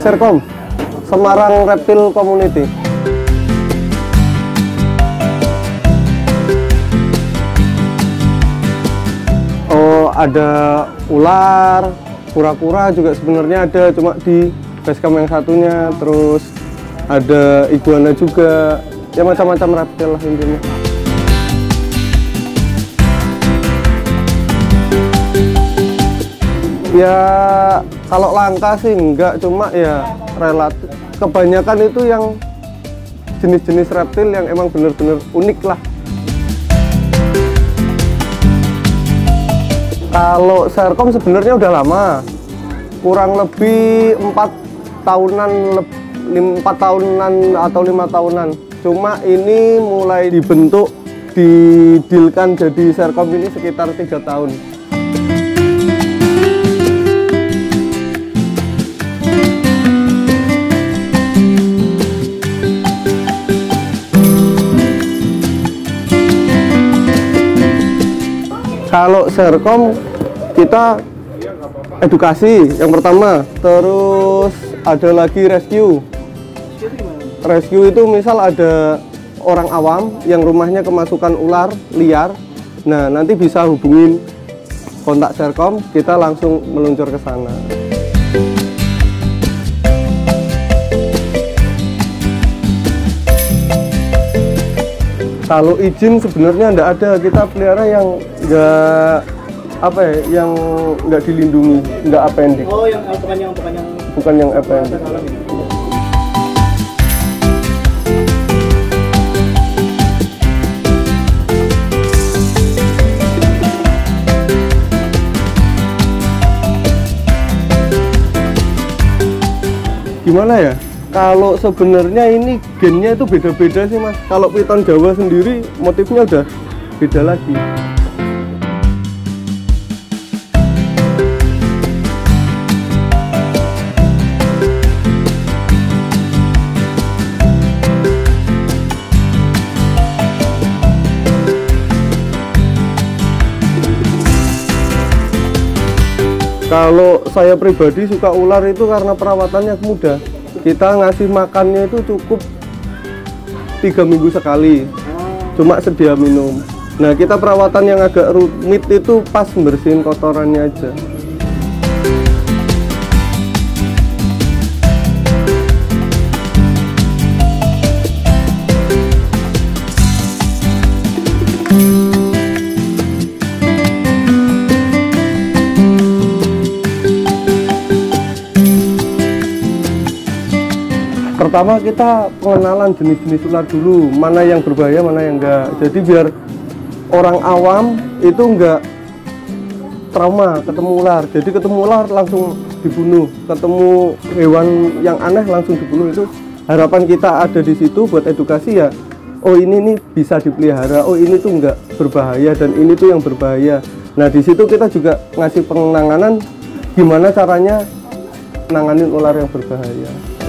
Serkom, Semarang Reptil Community. Oh, ada ular, kura-kura juga sebenarnya ada, cuma di basecamp yang satunya. Terus ada iguana juga, ya macam-macam reptil lah intinya. Ya kalau langka sih enggak, cuma ya relatif. Kebanyakan itu yang jenis-jenis reptil yang emang bener-bener unik lah. Kalau Serkom sebenarnya udah lama, kurang lebih empat tahunan, empat tahunan atau lima tahunan. Cuma ini mulai dibentuk, didilkan jadi Serkom ini sekitar tiga tahun. Kalau Serkom kita edukasi yang pertama, terus ada lagi rescue. Rescue itu misal ada orang awam yang rumahnya kemasukan ular liar, nah nanti bisa hubungin kontak Serkom, kita langsung meluncur ke sana. Kalau izin sebenarnya enggak ada, kita pelihara yang enggak apa ya, yang enggak dilindungi, enggak appendix. Oh, yang bukan yang bukan yang Bukan yang appendix. Gimana ya? Kalau sebenarnya ini gennya itu beda-beda sih mas. Kalau piton Jawa sendiri motifnya udah beda lagi. Kalau saya pribadi suka ular itu karena perawatannya mudah. Kita ngasih makannya itu cukup tiga minggu sekali, cuma sedia minum. Nah kita perawatan yang agak rumit itu pas bersihin kotorannya aja. Pertama kita pengenalan jenis-jenis ular dulu, mana yang berbahaya, mana yang enggak. Jadi biar orang awam itu enggak trauma ketemu ular. Jadi ketemu ular langsung dibunuh, ketemu hewan yang aneh langsung dibunuh itu harapan kita ada di situ buat edukasi ya. Oh ini nih bisa dipelihara, oh ini tuh enggak berbahaya dan ini tuh yang berbahaya. Nah di situ kita juga ngasih penanganan gimana caranya nanganin ular yang berbahaya.